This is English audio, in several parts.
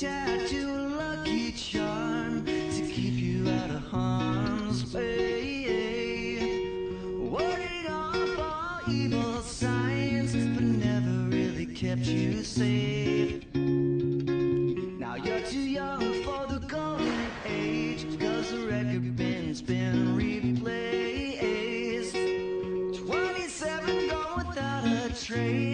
tied to a lucky charm to keep you out of harm's way. Warded off all evil signs, but never really kept you safe. Now you're too young for the golden age, cause the record bin's been replaced. 27 gone without a trace.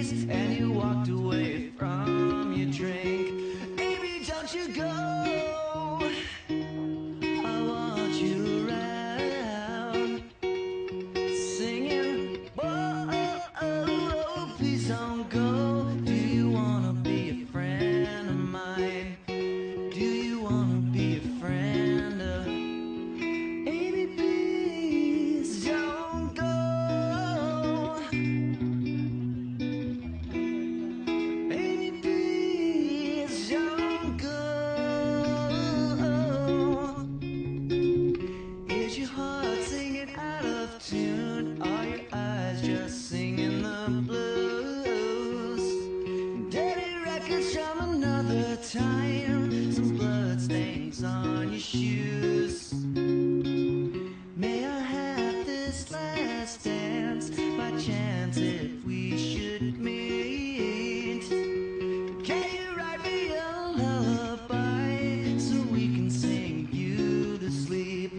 from another time Some blood stains on your shoes. May I have this last dance? By chance if we should meet. Can you write me a lullaby So we can sing you to sleep?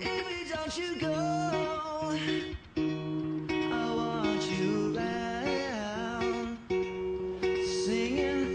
If don't you go. Singing